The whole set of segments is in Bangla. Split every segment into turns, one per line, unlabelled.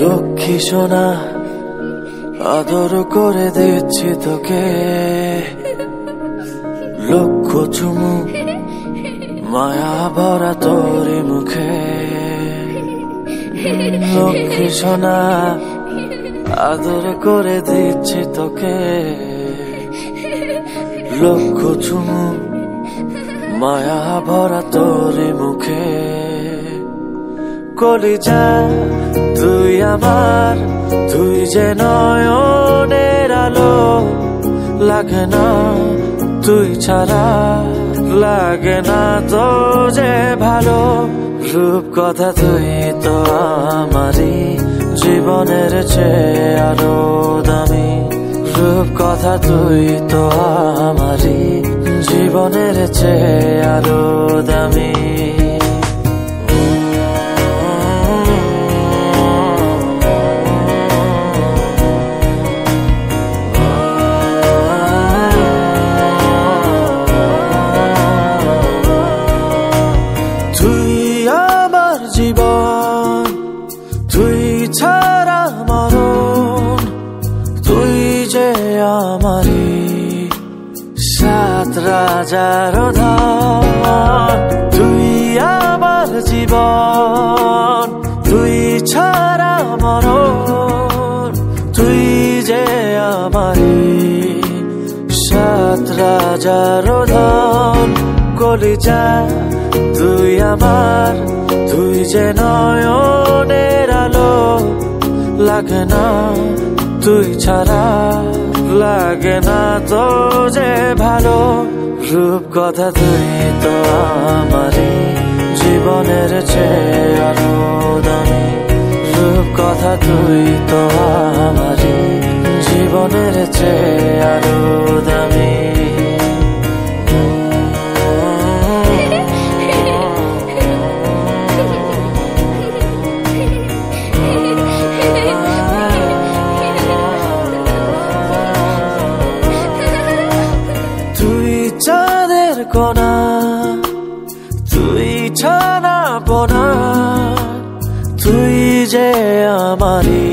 লক্ষ্মী সোনা, আদর করে দিচ্ছি তোকে। লক্ষ চুমু, মায়া ভরা তোর মুখে। লক্ষ্মী সোনা, আদর করে দিচ্ছি তোকে। লক্ষ চুমু, মায়া ভরা তোর মুখে। কলিজা, তুই আমার তুই যে নয়নের আলো, লাগে না, তুই ছাড়া, লাগে না তো যে ভালো রূপ কথা তুই তো আমারই জীবনের চেয়ে আরও দামি রূপ কথা তুই তো আমারই জীবনের চেয়ে আরও দামি। রাজার তুই আমার জীবন, তুই ছাড়া মরণ, তুই যে আমারি। সাত রাজার কলিজা, তুই আমার, তুই যে নয়নের আলো, লাগে না তুই ছাড়া। লাগে না তো যে ভালো। রূপ কথা তুই তো আমারই, জীবনের চেয়ে আরও দামি। রূপ কথা তুই তো আমারই, জীবনের চেয়ে আরও দামি। তুই ছানা পোনা তুই যে আমারি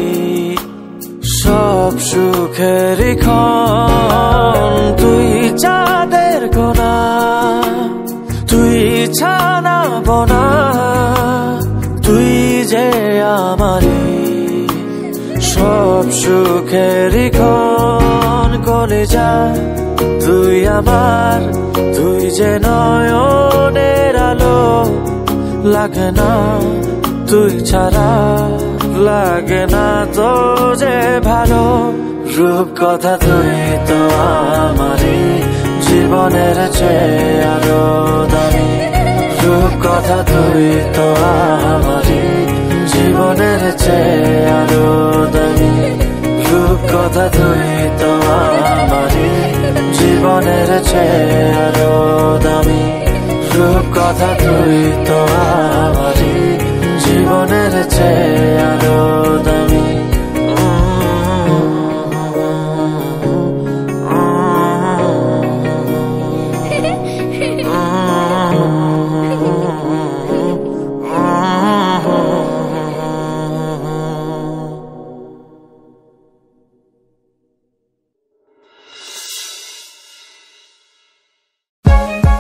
সব সুখের ক্ষণ। তুই চাঁদের কোনা, তুই ছানা পোনা তুই যে আমারি সব সুখের ক্ষণ। করে যা তুই আমার, তুই যে নয়নের আলো লাগে না, তুই ছাড়া লাগে না তো যে ভালো রূপ কথা তুই তো আমারই জীবনের চেয়ে আরও দামি। রূপ কথা তুই তো আমারই জীবনের চেয়ে আরও দামি। রূপ কথা তুই তো আমারই জীবনের চেয়ে আরও কথা তুই তো আমারই জীবনের চেয়ে আরও